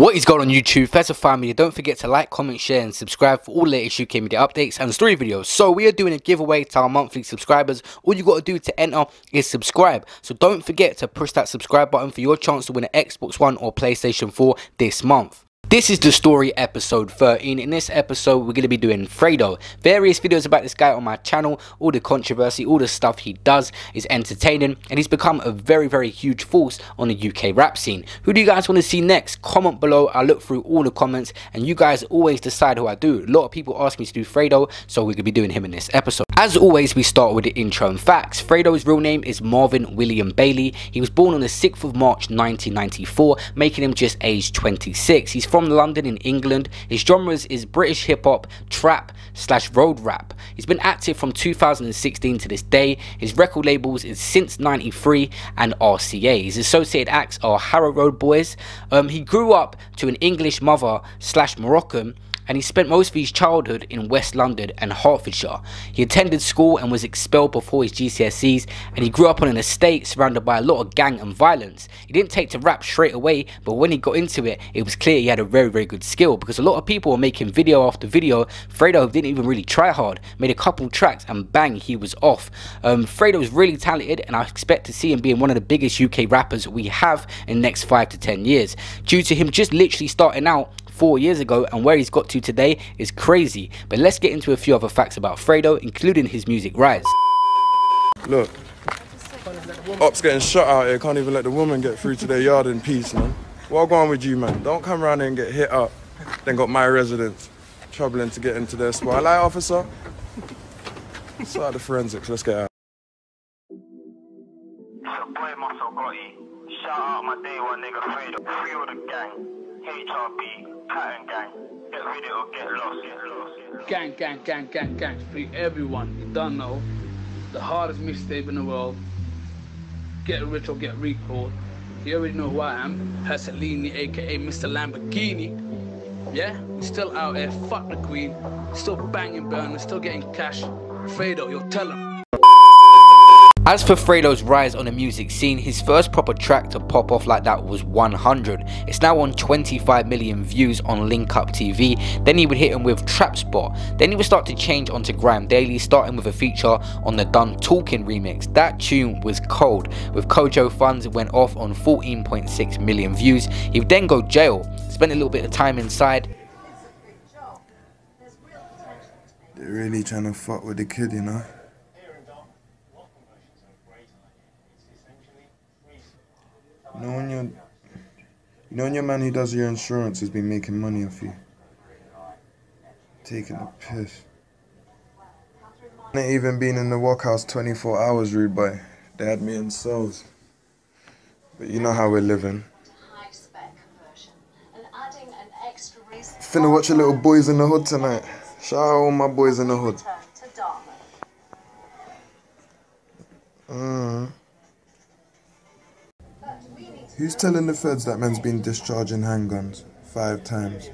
What is going on YouTube? Fezzer family, don't forget to like, comment, share and subscribe for all latest UK media updates and story videos. So we are doing a giveaway to our monthly subscribers. All you got to do to enter is subscribe. So don't forget to push that subscribe button for your chance to win an Xbox One or PlayStation 4 this month. This is the story episode 13. In this episode, we're going to be doing Fredo. Various videos about this guy on my channel, all the controversy, all the stuff he does is entertaining, and he's become a very, very huge force on the UK rap scene. Who do you guys want to see next? Comment below. I look through all the comments, and you guys always decide who I do. A lot of people ask me to do Fredo, so we're going to be doing him in this episode. As always, we start with the intro and facts. Fredo's real name is Marvin William Bailey. He was born on the 6th of March 1994, making him just age 26. He's from London in England. His genres is British hip hop, trap, slash road rap. He's been active from 2016 to this day. His record labels is Since 93 and RCA. His associated acts are Harrow Road Boys. Um, he grew up to an English mother slash Moroccan and he spent most of his childhood in West London and Hertfordshire. He attended school and was expelled before his GCSEs, and he grew up on an estate surrounded by a lot of gang and violence. He didn't take to rap straight away, but when he got into it, it was clear he had a very, very good skill because a lot of people were making video after video. Fredo didn't even really try hard, made a couple tracks, and bang, he was off. Um, Fredo is really talented, and I expect to see him being one of the biggest UK rappers we have in the next 5 to 10 years. Due to him just literally starting out, four years ago and where he's got to today is crazy. But let's get into a few other facts about Fredo, including his music rise. Look, Ops getting shot out here, can't even let the woman get through to their yard in peace, man. What going on with you, man? Don't come around here and get hit up, then got my residents troubling to get into their spot. Light officer, start the forensics, let's get out. Shout out my day one nigga Fredo, free all the gang, HRB, Pattern gang. Get rid of or get lost, get lost. Gang, gang, gang, gang, gang. Free everyone. You don't know. The hardest mixtape in the world. Get rich or get recalled. You already know who I am. Hasalini, aka Mr. Lamborghini. Yeah? we still out here. Fuck the queen. Still banging burning, still getting cash. Fredo, yo, tell him. As for Fredo's rise on the music scene, his first proper track to pop off like that was 100. It's now on 25 million views on Link Up TV. Then he would hit him with Trap Spot. Then he would start to change onto GRM Daily, starting with a feature on the Done Talking remix. That tune was cold. With Kojo Funds, it went off on 14.6 million views. He would then go jail, spend a little bit of time inside. They're really trying to fuck with the kid, you know? You know when your, you know your man who does your insurance has been making money off you, taking a piss. Ain't even been in the workhouse 24 hours, rude boy. They had me in cells. But you know how we're living. Finna watch a little boys in the hood tonight. Shout out all my boys in the hood. Mm. Who's telling the feds that man's been discharging handguns five times?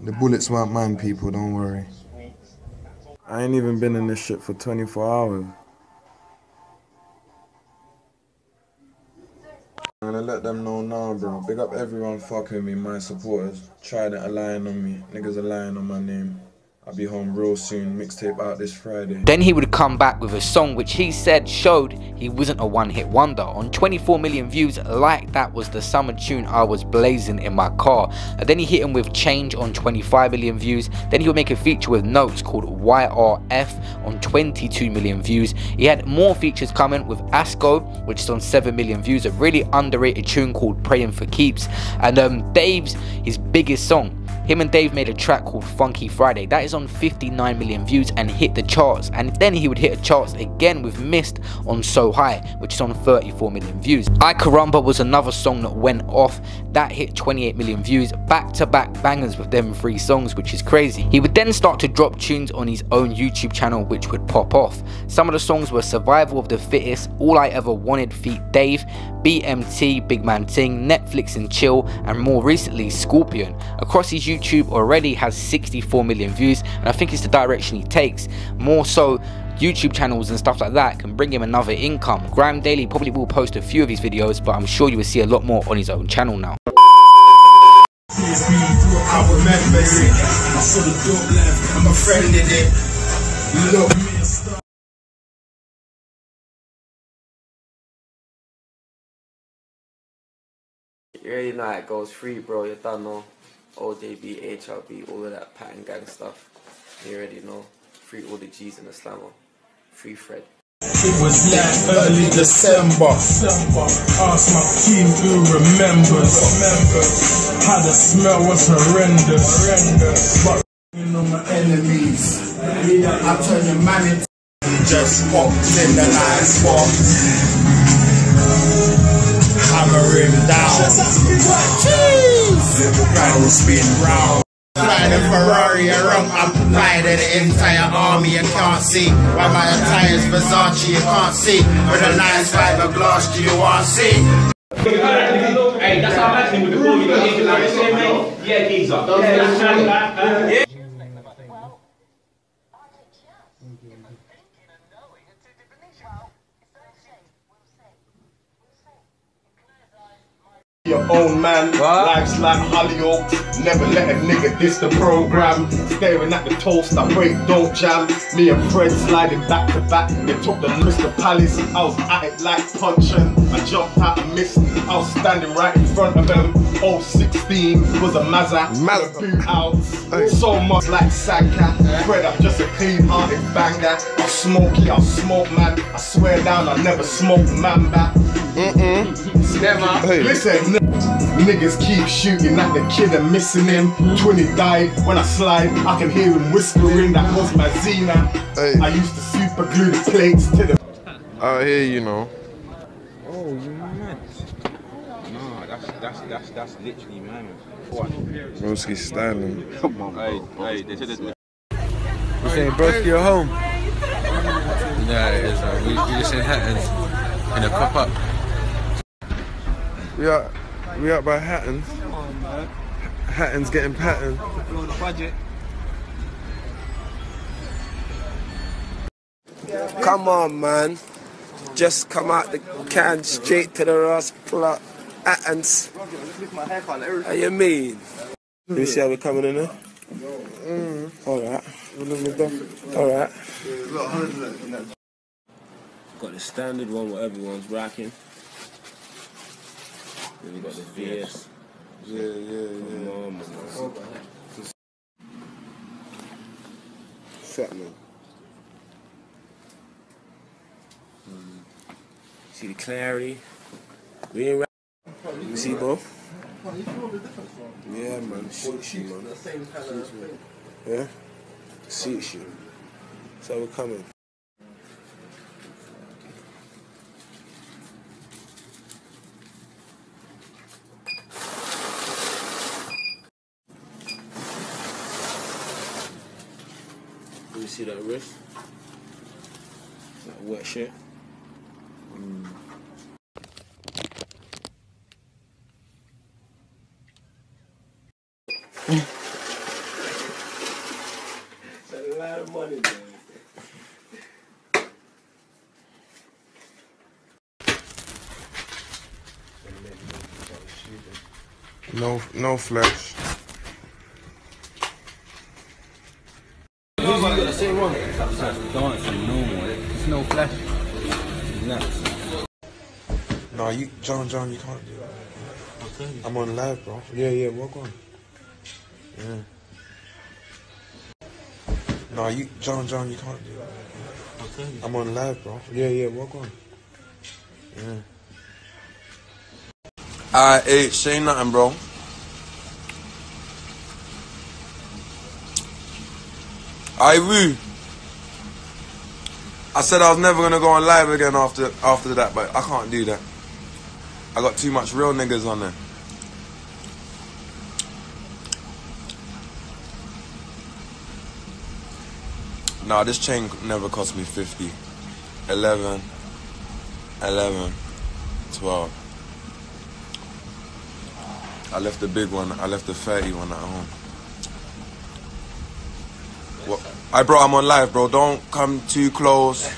The bullets weren't mine, people, don't worry. I ain't even been in this shit for 24 hours. I'm gonna let them know now, bro. Big up everyone fucking me, my supporters. Trying to lying on me. Niggas are lying on my name. I'll be home real soon, mixtape out this Friday. Then he would come back with a song which he said showed he wasn't a one hit wonder. On 24 million views, like that was the summer tune I was blazing in my car. And then he hit him with Change on 25 million views. Then he would make a feature with Not3s called YRF on 22 million views. He had more features coming with Asco, which is on 7 million views, a really underrated tune called Praying for Keeps. And um, Dave's his biggest song him and Dave made a track called Funky Friday. That is on 59 million views and hit the charts. And then he would hit the charts again with Mist on So High, which is on 34 million views. Ay Caramba was another song that went off. That hit 28 million views. Back to back bangers with them three songs, which is crazy. He would then start to drop tunes on his own YouTube channel, which would pop off. Some of the songs were Survival of the Fittest, All I Ever Wanted Feet Dave, BMT, Big Man Ting, Netflix and Chill, and more recently Scorpion. Across his YouTube YouTube already has 64 million views and I think it's the direction he takes. More so YouTube channels and stuff like that can bring him another income. GRM Daily probably will post a few of his videos but I'm sure you will see a lot more on his own channel now. You already know it goes free, bro. You done know. OJB, HRB, all of that pattern gang stuff. You already know. Free all the G's in the slammer. Free Fred. It was like early December. Ask my team who remembers. How the smell was horrendous. But on my enemies. I turn your man into just walked in the night spot. Hammer him down. Little battle spin round. Fly the Ferrari around, I'm flying the entire army, you can't see. Why my attire's Versace, you can't see. With a nice fiberglass, do you want to see? Hey, that's how I'm acting with the ball. You don't need to like the same. Yeah, geezer. Yeah. Your own man, life's like Hollyoaks. Never let a nigga diss the program. Staring at the toast, I break, don't jam. Me and Fred sliding back to back. They took the Mr. Palace. I was at it like punching. I jumped out and missed. I was standing right in front of them. 016 was a Mazza. Mazza. Boot out. So much like Saka. Fred, I'm just a clean hearted banger. I'm smoky, I'll smoke man. I swear down, I never smoke man back. Hey. Listen, n- niggas keep shooting at the kid and missing him. 20 died when I slide. I can hear him whispering, that was my Zena. Hey. I used to super glue the plates to the. Out here, you know. Oh, you mad? No, that's that's that's that's literally man. What? Broski styling. Come on, hey, hey, they said it. You saying broski you're home? Yeah, it is. Uh, we, we just in Hatton's in a cup up. We out, we out by Hatton's. Hatton's getting patterned. Come on, man. Just come out the can straight to the Ross plot. And how you mean? You see how we're coming in there? Mm. Alright. Alright. Got the standard one, what everyone's rocking. Then we got the VS. Yeah, yeah, yeah. Come on, man. Set man. See the clarity. We ain't rap. You see, bro? Yeah, man. Suits you, man. Yeah? Suits you. So we're coming. See that wrist. That wet shit. Mm. That's a lot of money, man. No, no flesh. Dancing normal. There's no flash. Nuts. No, you, John, John, you can't do that. I'm on live, bro. Yeah, yeah, walk on. Yeah. No, you, John, John, you can't do that. I'm on live, bro. Yeah, yeah, walk on. Yeah. Alright, ain't saying nothing, bro. I woo. I said I was never gonna go on live again after after that, but I can't do that. I got too much real niggas on there. Nah, this chain never cost me 50. 11, 11, 12. I left the big one, I left the 30 one at home. What? I brought I'm on live, bro. Don't come too close.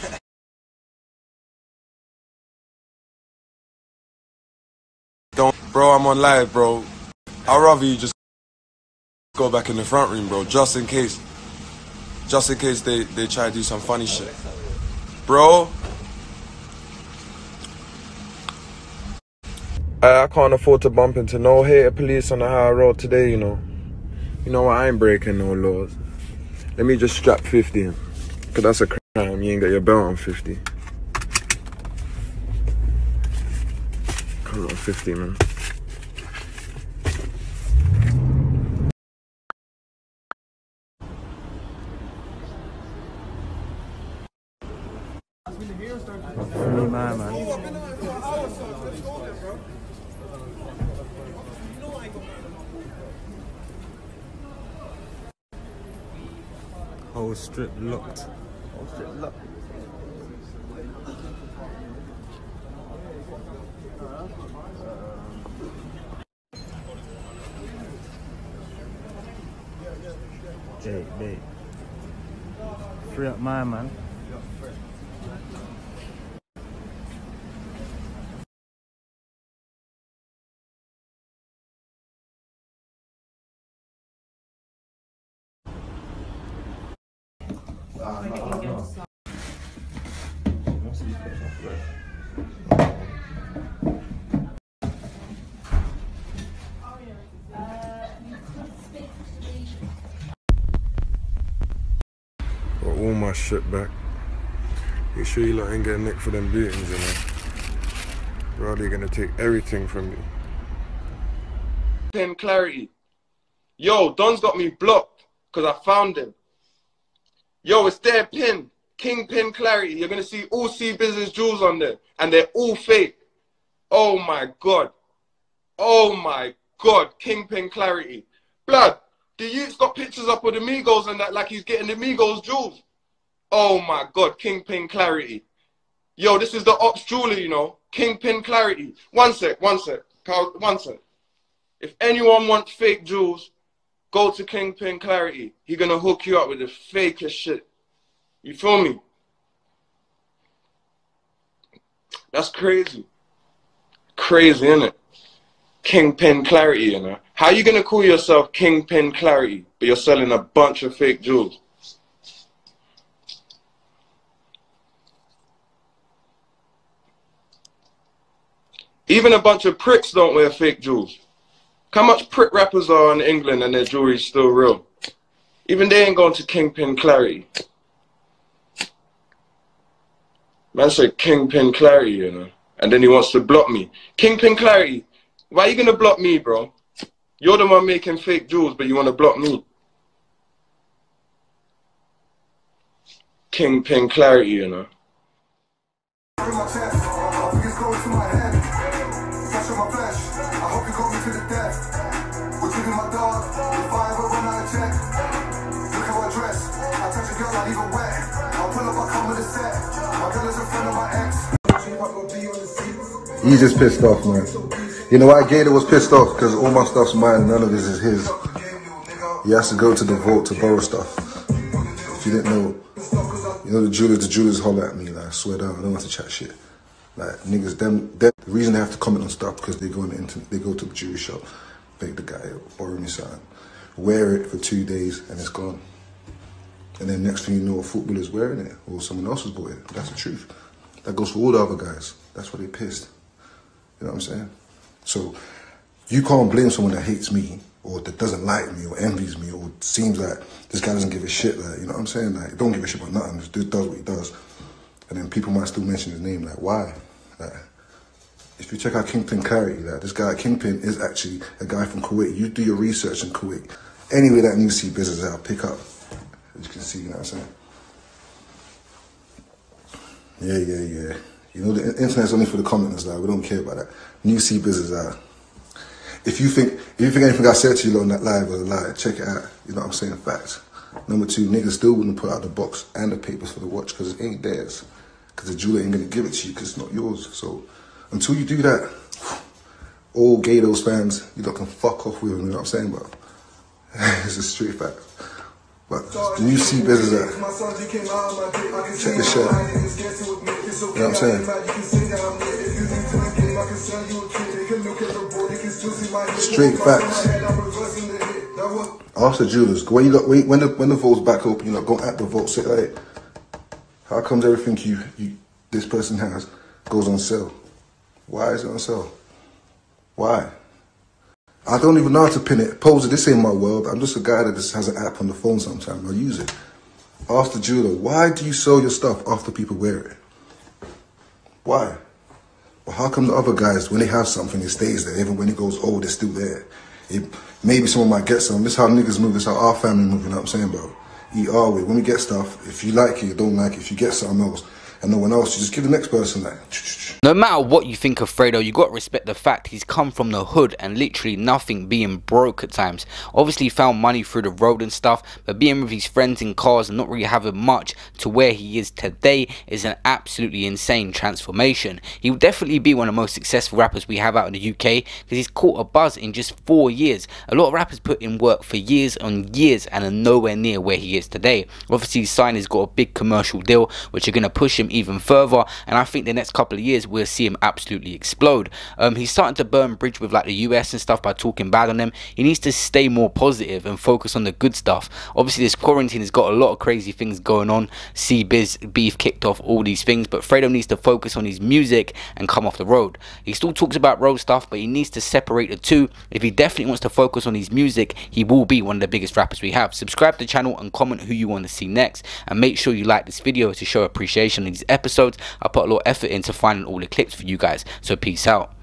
Don't, bro. I'm on live, bro. I'd rather you just Go back in the front room, bro, just in case. Just in case they, they try to do some funny shit. Bro. I, I can't afford to bump into no hater police on the high road today, you know. You know what? I ain't breaking no laws. Let me just strap 50 in. Cause that's a crime. You ain't got your belt on 50. Come on, 50, man. My man. Whole strip locked. Whole strip locked. Babe. Free up my man. Got all my shit back. Make sure you lot ain't getting nicked for them beatings, you know. Bro, they're gonna take everything from you. Pin clarity. Yo, Don's got me blocked because I found him. Yo, it's their pin. Kingpin clarity. You're gonna see all CBiz jewels on there, and they're all fake. Oh my god. Oh my god. Kingpin clarity. Blood. The youth's got pictures up of the Migos and that like he's getting the Migos jewels. Oh my god, Kingpin clarity. Yo, this is the ops jeweler, you know. Kingpin clarity. One sec, one sec. One sec. If anyone wants fake jewels, go to Kingpin clarity. He gonna hook you up with the fakest shit. You feel me? That's crazy. Crazy, innit? Kingpin clarity, you know. How you gonna call yourself Kingpin clarity, but you're selling a bunch of fake jewels? Even a bunch of pricks don't wear fake jewels. How much prick rappers are in England and their jewelry's still real? Even they ain't going to Kingpin clarity. Man said Kingpin clarity, you know. And then he wants to block me. Kingpin clarity, why are you gonna block me, bro? You're the one making fake jewels, but you wanna block me. Kingpin clarity, you know. He's just pissed off, man. You know why Gator was pissed off? Because all my stuff's mine, none of this is his. He has to go to the vault to borrow stuff. If you didn't know, you know the jewelers, the jewelers holler at me, like, I swear down, I don't want to chat shit. Like, niggas, them, them, the reason they have to comment on stuff because they go on the internet, they go to the jewelry shop, beg the guy, borrow me something, wear it for two days, and it's gone. And then next thing you know, a footballer's wearing it, or someone else has bought it. That's the truth. That goes for all the other guys. That's why they pissed. You know what I'm saying? So you can't blame someone that hates me or that doesn't like me or envies me or seems like this guy doesn't give a shit. Like, you know what I'm saying? Like, don't give a shit about nothing. This dude does what he does. And then people might still mention his name. Like, why? Like, if you check out Kingpin Clarity, like, this guy, Kingpin, is actually a guy from Kuwait. You do your research in Kuwait. Anyway, that new CBiz out, pick up. As you can see, you know what I'm saying? Yeah, yeah, yeah. You know, the internet's only for the commenters, like, we don't care about that. New CBiz out. If you think if you think anything I said to you on that live was a lie, check it out. You know what I'm saying? Facts. Number two, niggas still wouldn't put out the box and the papers for the watch because it ain't theirs. Because the jeweler ain't gonna give it to you because it's not yours. So until you do that, all Gatos fans, you lot can fuck off with them, you know what I'm saying? But it's a straight fact. But the new CBiz out. Check this shit out. You know what I'm saying? Straight facts. Ask the jewelers. When you got when when the when the vault's back open, you know, go at the vault. Say, hey, how comes everything you you this person has goes on sale? Why is it on sale? Why? I don't even know how to pin it. Poser, this ain't my world. I'm just a guy that just has an app on the phone sometimes. I use it. Ask the jeweler, why do you sell your stuff after people wear it? Why? But how come the other guys, when they have something, it stays there. Even when it goes old, it's still there. It, maybe someone might get some. This how niggas move. This how our family move. You know what I'm saying, bro? Eat our way. When we get stuff, if you like it, you don't like it. If you get something else, and no one else, you just give the next person that. No matter what you think of Fredo, you got to respect the fact he's come from the hood and literally nothing being broke at times. Obviously, found money through the road and stuff, but being with his friends in cars and not really having much to where he is today is an absolutely insane transformation. He will definitely be one of the most successful rappers we have out in the UK because he's caught a buzz in just four years. A lot of rappers put in work for years on years and are nowhere near where he is today. Obviously, sign has got a big commercial deal, which are going to push him even further, and I think the next couple of years we'll see him absolutely explode. Um, he's starting to burn bridge with like the US and stuff by talking bad on them. He needs to stay more positive and focus on the good stuff. Obviously, this quarantine has got a lot of crazy things going on. CBiz beef kicked off all these things, but Fredo needs to focus on his music and come off the road. He still talks about road stuff, but he needs to separate the two. If he definitely wants to focus on his music, he will be one of the biggest rappers we have. Subscribe to the channel and comment who you want to see next, and make sure you like this video to show appreciation on these episodes. I put a lot of effort into finding all the clips for you guys. So peace out.